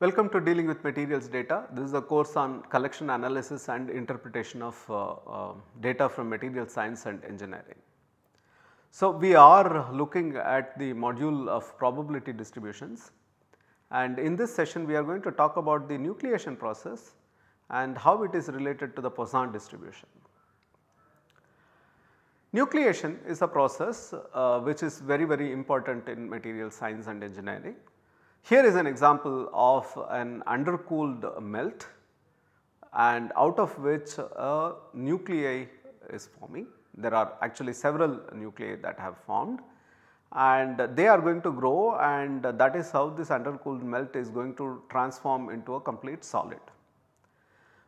Welcome to dealing with materials data. This is a course on collection analysis and interpretation of uh, uh, data from material science and engineering. So, we are looking at the module of probability distributions and in this session we are going to talk about the nucleation process and how it is related to the Poisson distribution. Nucleation is a process uh, which is very very important in material science and engineering. Here is an example of an undercooled melt and out of which a nuclei is forming. There are actually several nuclei that have formed and they are going to grow and that is how this undercooled melt is going to transform into a complete solid.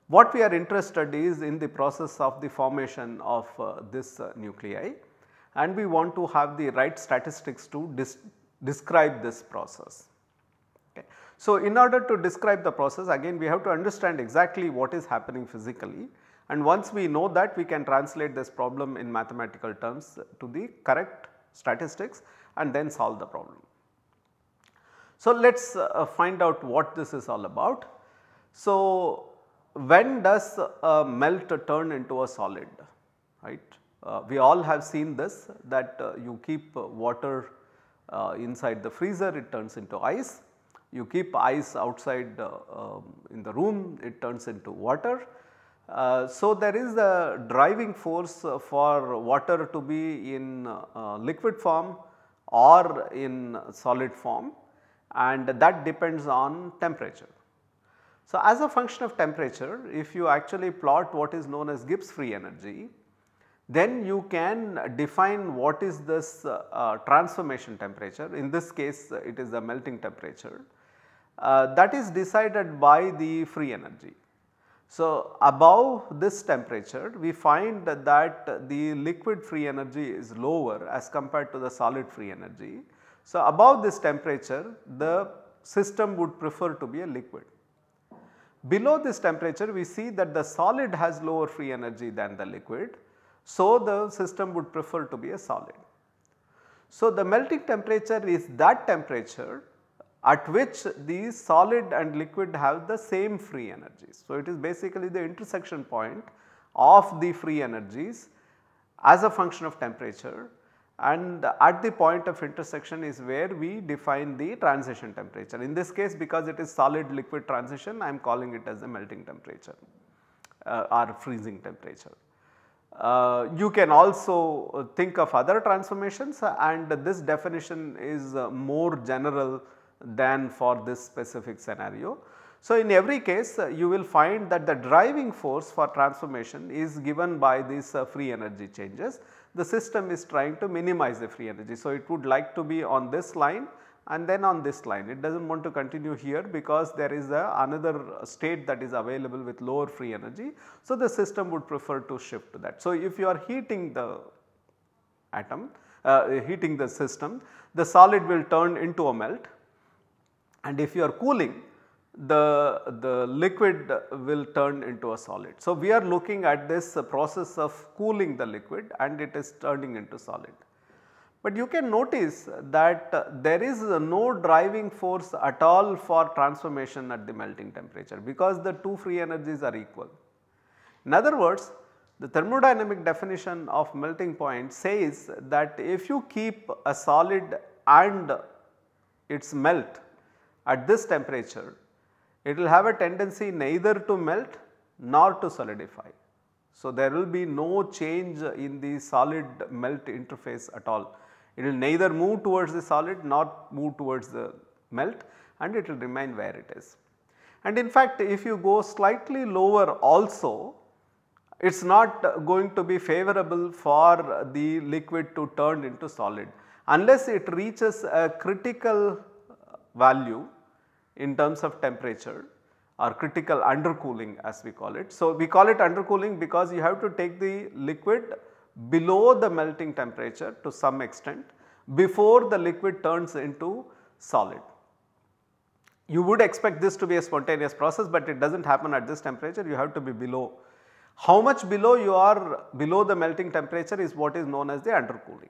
What we are interested is in the process of the formation of uh, this uh, nuclei and we want to have the right statistics to describe this process. So, in order to describe the process again we have to understand exactly what is happening physically and once we know that we can translate this problem in mathematical terms to the correct statistics and then solve the problem. So, let us uh, find out what this is all about. So, when does a melt turn into a solid right. Uh, we all have seen this that uh, you keep water uh, inside the freezer it turns into ice you keep ice outside uh, um, in the room it turns into water. Uh, so, there is a driving force for water to be in uh, liquid form or in solid form and that depends on temperature. So, as a function of temperature if you actually plot what is known as Gibbs free energy then you can define what is this uh, transformation temperature in this case it is the melting temperature uh, that is decided by the free energy. So, above this temperature we find that the liquid free energy is lower as compared to the solid free energy. So, above this temperature the system would prefer to be a liquid. Below this temperature we see that the solid has lower free energy than the liquid. So, the system would prefer to be a solid. So, the melting temperature is that temperature at which the solid and liquid have the same free energies. So, it is basically the intersection point of the free energies as a function of temperature and at the point of intersection is where we define the transition temperature. In this case because it is solid liquid transition I am calling it as the melting temperature uh, or freezing temperature. Uh, you can also think of other transformations and this definition is uh, more general than for this specific scenario. So, in every case uh, you will find that the driving force for transformation is given by these uh, free energy changes. The system is trying to minimize the free energy. So, it would like to be on this line and then on this line. It does not want to continue here because there is a another state that is available with lower free energy. So, the system would prefer to shift to that. So, if you are heating the atom, uh, heating the system, the solid will turn into a melt and if you are cooling the, the liquid will turn into a solid. So, we are looking at this process of cooling the liquid and it is turning into solid. But you can notice that there is no driving force at all for transformation at the melting temperature because the two free energies are equal. In other words the thermodynamic definition of melting point says that if you keep a solid and its melt at this temperature, it will have a tendency neither to melt nor to solidify. So, there will be no change in the solid melt interface at all. It will neither move towards the solid nor move towards the melt and it will remain where it is. And in fact, if you go slightly lower also, it is not going to be favorable for the liquid to turn into solid unless it reaches a critical value in terms of temperature or critical undercooling as we call it. So, we call it undercooling because you have to take the liquid below the melting temperature to some extent before the liquid turns into solid. You would expect this to be a spontaneous process, but it does not happen at this temperature you have to be below. How much below you are below the melting temperature is what is known as the undercooling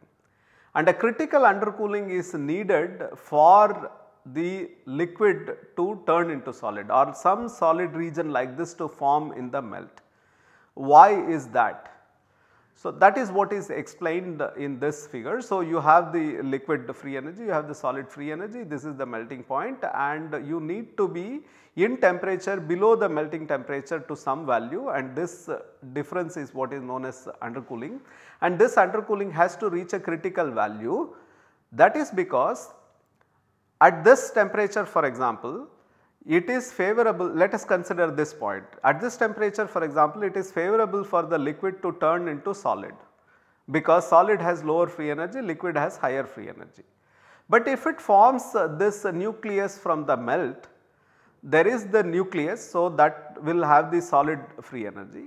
and a critical undercooling is needed for the liquid to turn into solid or some solid region like this to form in the melt. Why is that? So, that is what is explained in this figure. So, you have the liquid free energy, you have the solid free energy, this is the melting point and you need to be in temperature below the melting temperature to some value and this difference is what is known as undercooling and this undercooling has to reach a critical value. That is because at this temperature for example, it is favorable let us consider this point. At this temperature for example it is favorable for the liquid to turn into solid. Because solid has lower free energy liquid has higher free energy. But if it forms this nucleus from the melt there is the nucleus so that will have the solid free energy.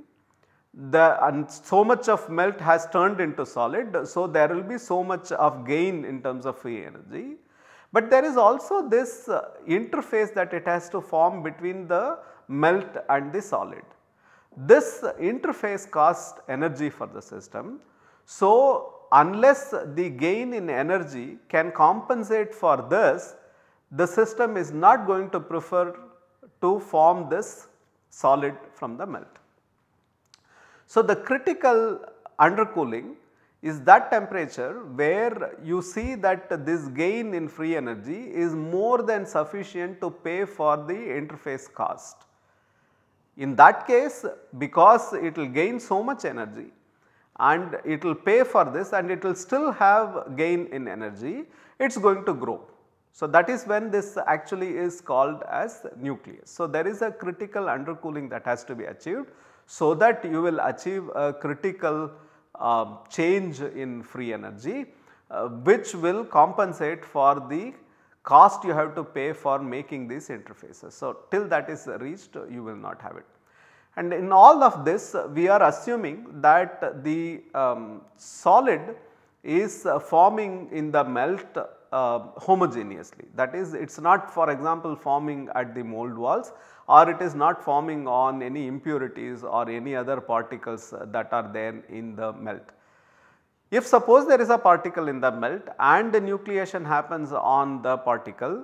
The and so much of melt has turned into solid so there will be so much of gain in terms of free energy but there is also this uh, interface that it has to form between the melt and the solid. This interface costs energy for the system. So, unless the gain in energy can compensate for this, the system is not going to prefer to form this solid from the melt. So, the critical undercooling is that temperature where you see that this gain in free energy is more than sufficient to pay for the interface cost. In that case because it will gain so much energy and it will pay for this and it will still have gain in energy, it is going to grow. So, that is when this actually is called as nucleus. So, there is a critical undercooling that has to be achieved so that you will achieve a critical uh, change in free energy uh, which will compensate for the cost you have to pay for making these interfaces. So, till that is reached you will not have it. And in all of this we are assuming that the um, solid is forming in the melt uh, homogeneously that is it is not for example forming at the mold walls or it is not forming on any impurities or any other particles that are there in the melt. If suppose there is a particle in the melt and the nucleation happens on the particle,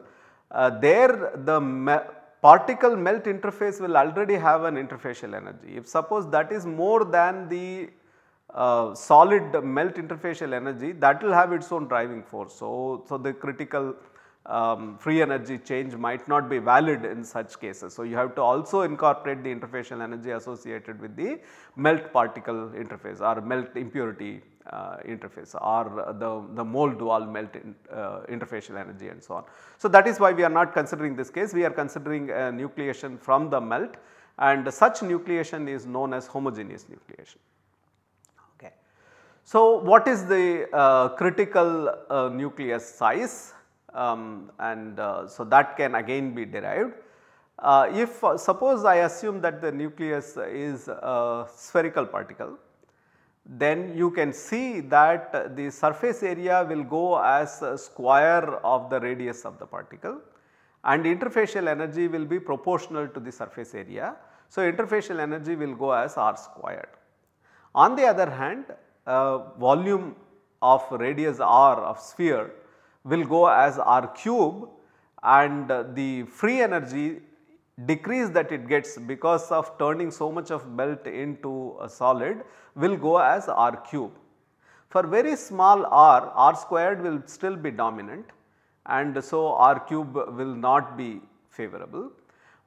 uh, there the me particle melt interface will already have an interfacial energy. If suppose that is more than the uh, solid melt interfacial energy that will have its own driving force. So, so the critical um, free energy change might not be valid in such cases. So, you have to also incorporate the interfacial energy associated with the melt particle interface or melt impurity uh, interface or the, the mold wall melt in, uh, interfacial energy and so on. So, that is why we are not considering this case, we are considering a nucleation from the melt and such nucleation is known as homogeneous nucleation. So, what is the uh, critical uh, nucleus size? um, and uh, so that can again be derived. Uh, if uh, suppose I assume that the nucleus is a spherical particle, then you can see that the surface area will go as square of the radius of the particle and interfacial energy will be proportional to the surface area. So, interfacial energy will go as r squared. On the other hand, Uh, volume of radius r of sphere will go as r cube and the free energy decrease that it gets because of turning so much of melt into a solid will go as r cube. For very small r, r squared will still be dominant and so r cube will not be favorable.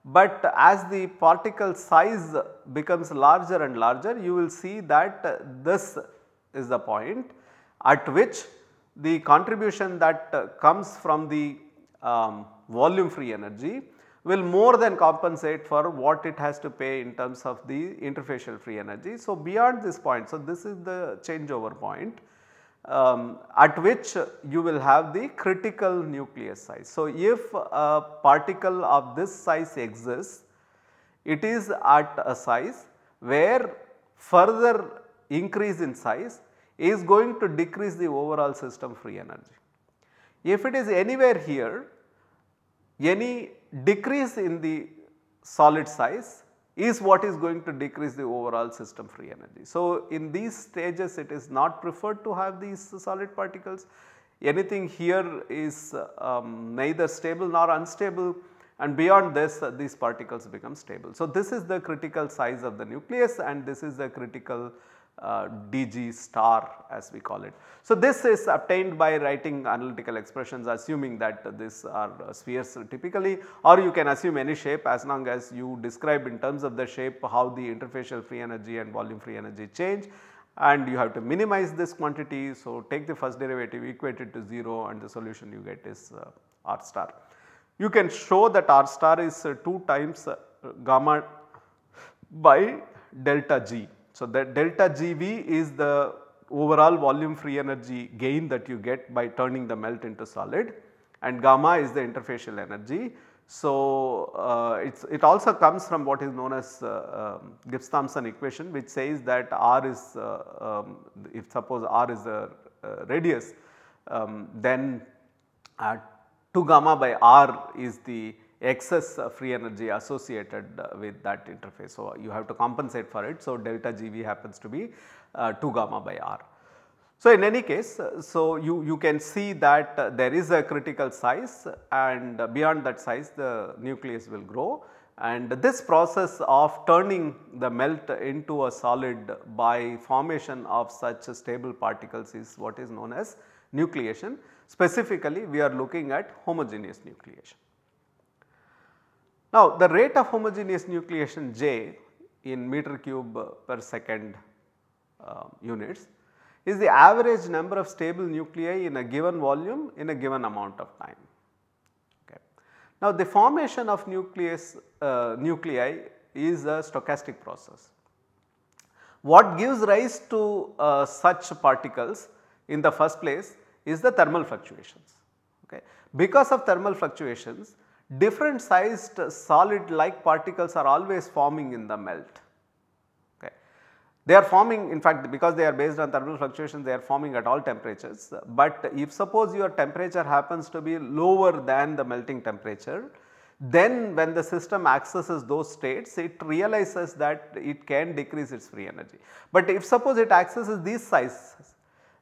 But as the particle size becomes larger and larger you will see that this is the point at which the contribution that uh, comes from the um, volume free energy will more than compensate for what it has to pay in terms of the interfacial free energy. So, beyond this point, so this is the changeover point um, at which you will have the critical nucleus size. So, if a particle of this size exists, it is at a size where further increase in size is going to decrease the overall system free energy. If it is anywhere here, any decrease in the solid size is what is going to decrease the overall system free energy. So, in these stages it is not preferred to have these solid particles. anything here is um, neither stable nor unstable and beyond this uh, these particles become stable. So, this is the critical size of the nucleus and this is the critical uh, DG star as we call it. So, this is obtained by writing analytical expressions assuming that these are uh, spheres typically or you can assume any shape as long as you describe in terms of the shape how the interfacial free energy and volume free energy change and you have to minimize this quantity. So, take the first derivative equate it to 0 and the solution you get is uh, R star. You can show that R star is uh, 2 times uh, gamma by delta G so, that delta GV is the overall volume free energy gain that you get by turning the melt into solid and gamma is the interfacial energy. So, uh, it also comes from what is known as uh, um, Gibbs Thomson equation which says that R is uh, um, if suppose R is the uh, radius um, then 2 gamma by R is the excess free energy associated uh, with that interface. So, you have to compensate for it. So, delta GV happens to be uh, 2 gamma by R. So, in any case, uh, so you, you can see that uh, there is a critical size and beyond that size the nucleus will grow and this process of turning the melt into a solid by formation of such stable particles is what is known as nucleation. Specifically we are looking at homogeneous nucleation. Now, the rate of homogeneous nucleation J in meter cube per second uh, units is the average number of stable nuclei in a given volume in a given amount of time. Okay. Now, the formation of nucleus uh, nuclei is a stochastic process. What gives rise to uh, such particles in the first place is the thermal fluctuations. Okay. Because of thermal fluctuations different sized solid like particles are always forming in the melt. Okay. They are forming in fact because they are based on thermal fluctuations they are forming at all temperatures, but if suppose your temperature happens to be lower than the melting temperature then when the system accesses those states it realizes that it can decrease its free energy. But if suppose it accesses these sizes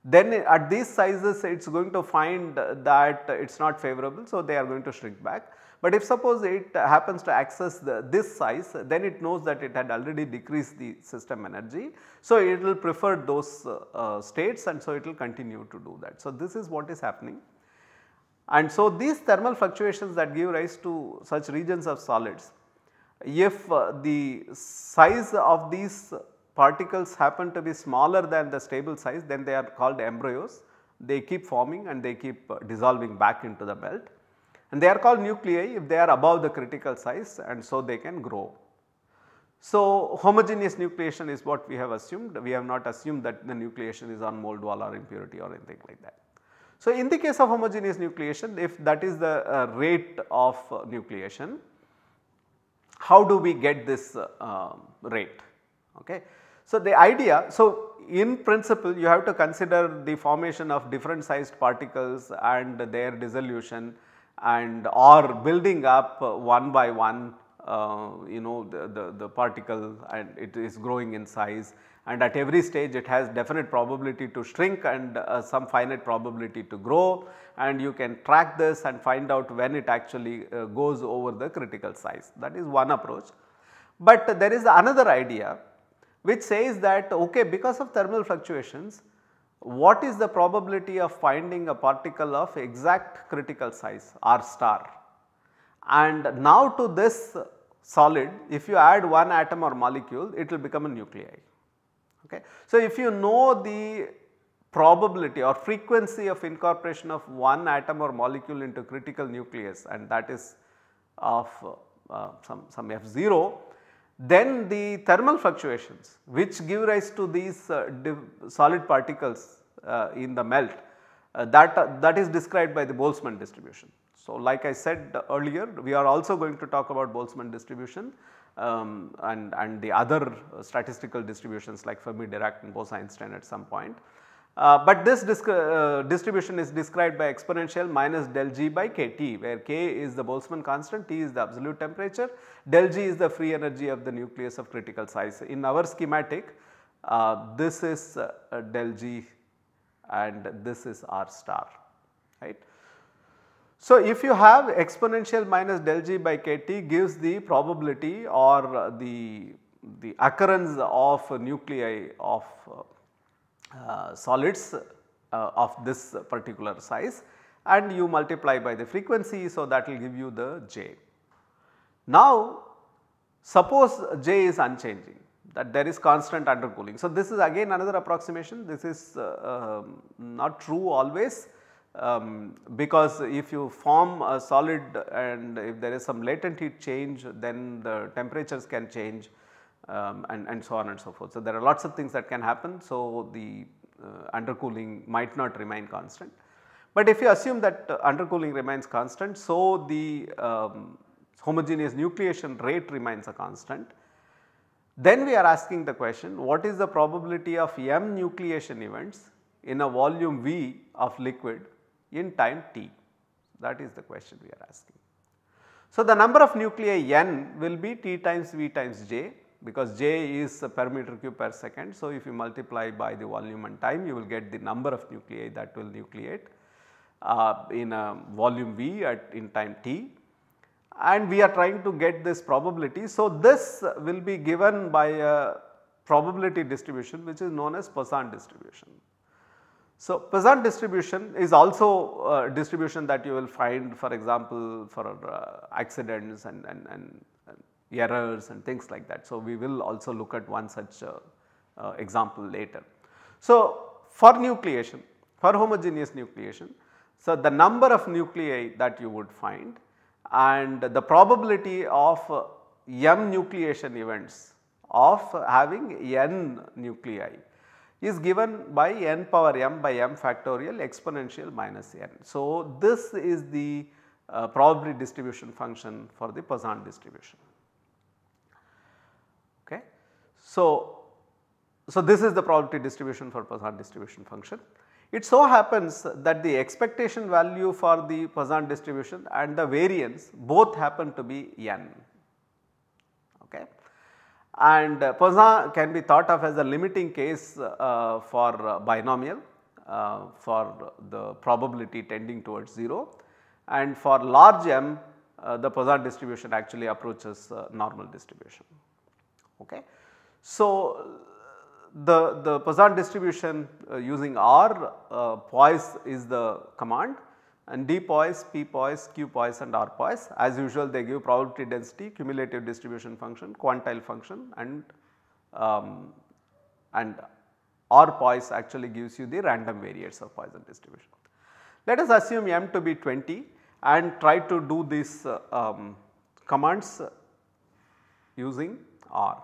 then at these sizes it is going to find that it is not favorable so they are going to shrink back. But if suppose it happens to access the, this size then it knows that it had already decreased the system energy. So, it will prefer those uh, uh, states and so it will continue to do that. So, this is what is happening. And so, these thermal fluctuations that give rise to such regions of solids, if uh, the size of these particles happen to be smaller than the stable size then they are called embryos. They keep forming and they keep uh, dissolving back into the melt and they are called nuclei if they are above the critical size and so they can grow. So, homogeneous nucleation is what we have assumed, we have not assumed that the nucleation is on mold wall or impurity or anything like that. So, in the case of homogeneous nucleation if that is the uh, rate of uh, nucleation, how do we get this uh, rate? Okay. So, the idea, so in principle you have to consider the formation of different sized particles and their dissolution and or building up one by one uh, you know the, the, the, particle and it is growing in size. And at every stage it has definite probability to shrink and uh, some finite probability to grow. And you can track this and find out when it actually uh, goes over the critical size. That is one approach. But there is another idea which says that okay because of thermal fluctuations what is the probability of finding a particle of exact critical size R star. And now to this solid if you add one atom or molecule it will become a nuclei. Okay. So, if you know the probability or frequency of incorporation of one atom or molecule into critical nucleus and that is of uh, some, some F0 then the thermal fluctuations which give rise to these uh, solid particles uh, in the melt uh, that, that is described by the Boltzmann distribution. So, like I said earlier we are also going to talk about Boltzmann distribution um, and, and the other statistical distributions like Fermi Dirac and Bose-Einstein at some point. Uh, but this uh, distribution is described by exponential minus del g by kT where k is the Boltzmann constant, T is the absolute temperature, del g is the free energy of the nucleus of critical size. In our schematic uh, this is uh, del g and this is R star. right. So, if you have exponential minus del g by kt gives the probability or the, the occurrence of nuclei of uh, solids uh, of this particular size and you multiply by the frequency. So, that will give you the j. Now, suppose j is unchanging that there is constant undercooling. So, this is again another approximation this is uh, um, not true always um, because if you form a solid and if there is some latent heat change then the temperatures can change um, and, and so on and so forth. So, there are lots of things that can happen. So, the uh, undercooling might not remain constant. But if you assume that uh, undercooling remains constant, so the um, homogeneous nucleation rate remains a constant, then we are asking the question what is the probability of m nucleation events in a volume V of liquid in time t that is the question we are asking. So, the number of nuclei n will be t times V times j because j is per meter cube per second. So, if you multiply by the volume and time you will get the number of nuclei that will nucleate uh, in a volume V at in time t and we are trying to get this probability. So, this will be given by a probability distribution which is known as Poisson distribution. So, Poisson distribution is also a distribution that you will find for example for uh, accidents and, and, and, errors and things like that. So, we will also look at one such uh, uh, example later. So, for nucleation for homogeneous nucleation, so the number of nuclei that you would find and the probability of uh, m nucleation events of having n nuclei is given by n power m by m factorial exponential minus n. So, this is the uh, probability distribution function for the Poisson distribution. So, so this is the probability distribution for Poisson distribution function. It so happens that the expectation value for the Poisson distribution and the variance both happen to be n. Okay and Poisson can be thought of as a limiting case uh, for binomial uh, for the probability tending towards 0 and for large m uh, the Poisson distribution actually approaches uh, normal distribution. Okay. So, the, the Poisson distribution using R poise is the command and dpois, p poise, qpois and rpois as usual they give probability density, cumulative distribution function, quantile function and um, and r poise actually gives you the random variates of Poisson distribution. Let us assume m to be 20 and try to do these uh, um, commands using r.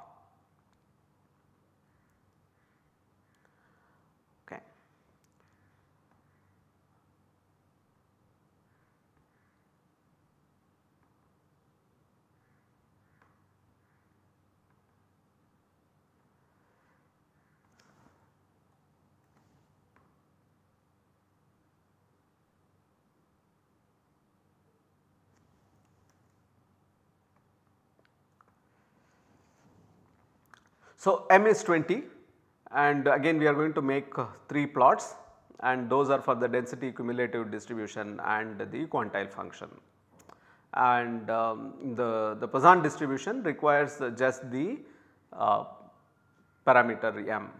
So, m is 20 and again we are going to make uh, 3 plots and those are for the density cumulative distribution and the quantile function. And um, the, the Poisson distribution requires just the uh, parameter m.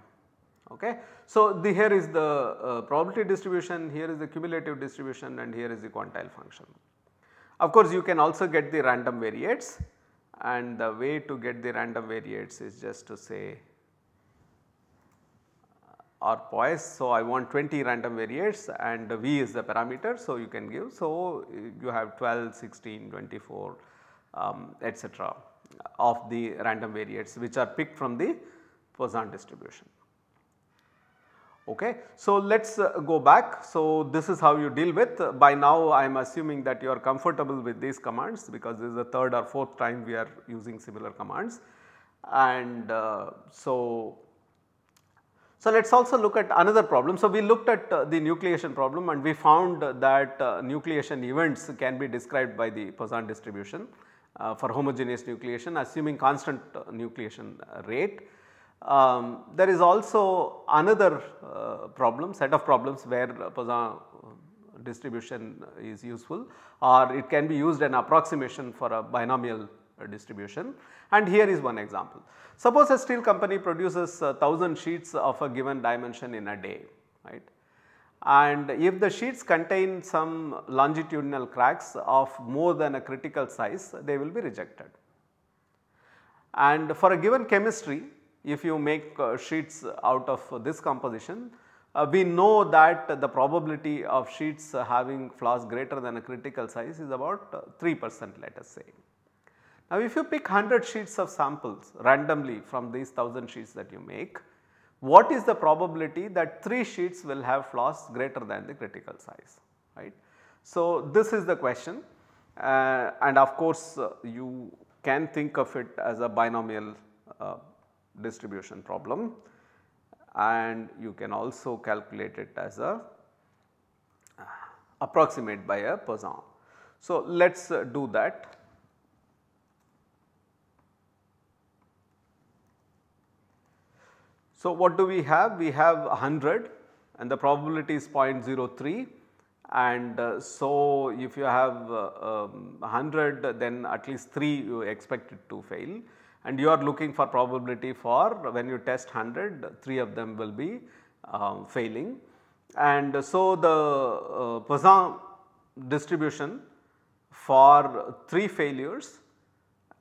Okay. So, the here is the uh, probability distribution, here is the cumulative distribution and here is the quantile function. Of course, you can also get the random variates and the way to get the random variates is just to say uh, or poise. So, I want 20 random variates and V is the parameter. So, you can give. So, you have 12, 16, 24 um, etc. of the random variates which are picked from the Poisson distribution. Okay. So, let us uh, go back. So, this is how you deal with uh, by now I am assuming that you are comfortable with these commands because this is the third or fourth time we are using similar commands and uh, so so, let us also look at another problem. So, we looked at uh, the nucleation problem and we found that uh, nucleation events can be described by the Poisson distribution uh, for homogeneous nucleation assuming constant nucleation rate. Um, there is also another uh, problem set of problems where Poisson distribution is useful or it can be used an approximation for a binomial distribution and here is one example. Suppose a steel company produces 1000 sheets of a given dimension in a day right and if the sheets contain some longitudinal cracks of more than a critical size they will be rejected. And for a given chemistry if you make uh, sheets out of this composition uh, we know that the probability of sheets having flaws greater than a critical size is about uh, 3 percent let us say. Now if you pick 100 sheets of samples randomly from these 1000 sheets that you make, what is the probability that 3 sheets will have flaws greater than the critical size right. So this is the question uh, and of course uh, you can think of it as a binomial uh, distribution problem and you can also calculate it as a uh, approximate by a Poisson. So let us uh, do that. So what do we have? We have 100 and the probability is 0.03 and uh, so if you have uh, um, 100 then at least 3 you expect it to fail and you are looking for probability for when you test 100 3 of them will be um, failing. And so the uh, Poisson distribution for 3 failures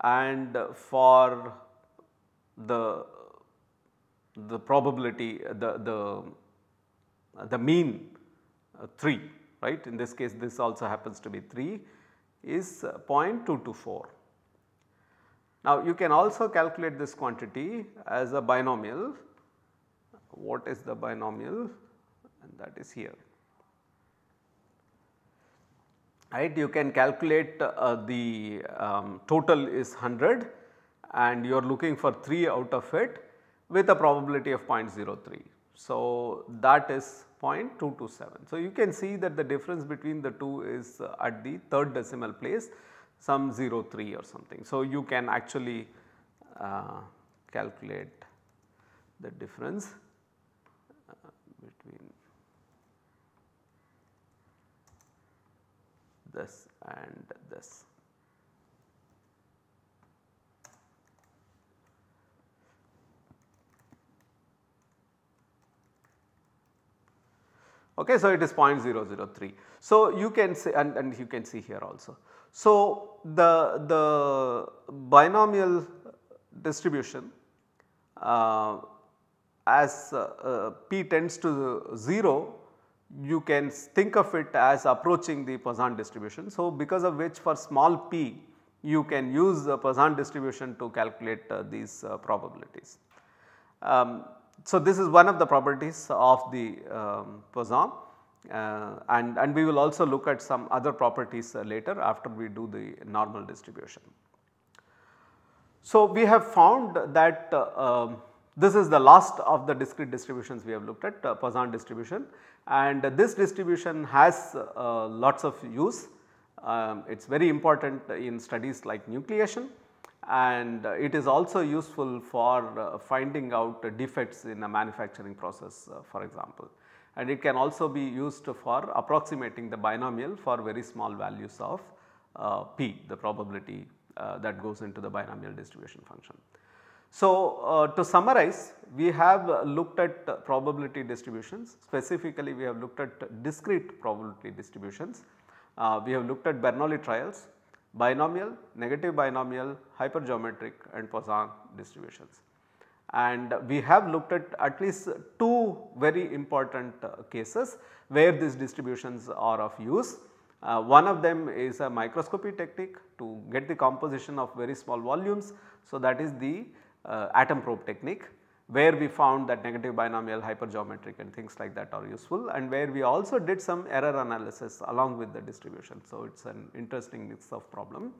and for the the probability the the the mean uh, 3 right in this case this also happens to be 3 is uh, 0.224. Now you can also calculate this quantity as a binomial. What is the binomial? And that is here. Right, you can calculate uh, the um, total is 100 and you are looking for 3 out of it with a probability of 0.03. So that is 0.227. So you can see that the difference between the two is uh, at the third decimal place some 0.3 or something. So, you can actually uh, calculate the difference uh, between this and this. Okay, so it is 0.003. So you can say and, and you can see here also. So, the, the binomial distribution uh, as uh, uh, p tends to 0 you can think of it as approaching the Poisson distribution. So, because of which for small p you can use the Poisson distribution to calculate uh, these uh, probabilities. Um, so, this is one of the properties of the um, Poisson uh, and, and we will also look at some other properties uh, later after we do the normal distribution. So, we have found that uh, um, this is the last of the discrete distributions we have looked at uh, Poisson distribution and this distribution has uh, lots of use. Um, it is very important in studies like nucleation and it is also useful for uh, finding out defects in a manufacturing process for example and it can also be used for approximating the binomial for very small values of uh, p the probability uh, that goes into the binomial distribution function. So, uh, to summarize we have looked at probability distributions specifically we have looked at discrete probability distributions. Uh, we have looked at Bernoulli trials, binomial, negative binomial, hypergeometric and Poisson distributions and we have looked at at least two very important uh, cases where these distributions are of use. Uh, one of them is a microscopy technique to get the composition of very small volumes. So, that is the uh, atom probe technique where we found that negative binomial hypergeometric and things like that are useful and where we also did some error analysis along with the distribution. So, it is an interesting mix of problem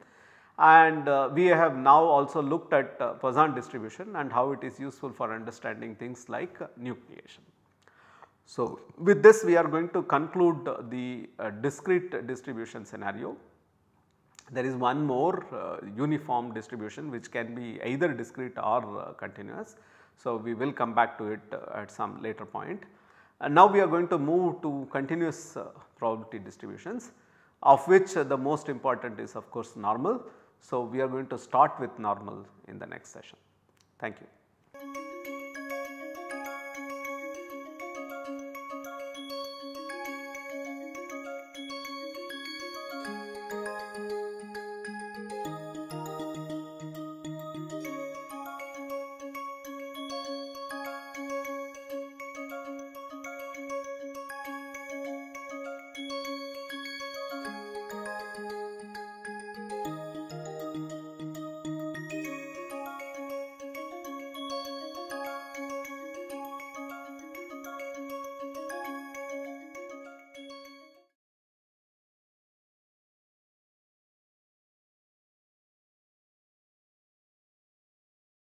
and uh, we have now also looked at uh, Poisson distribution and how it is useful for understanding things like uh, nucleation. So, with this we are going to conclude the uh, discrete distribution scenario. There is one more uh, uniform distribution which can be either discrete or uh, continuous. So, we will come back to it at some later point. And now we are going to move to continuous uh, probability distributions of which uh, the most important is of course normal. So, we are going to start with normal in the next session. Thank you.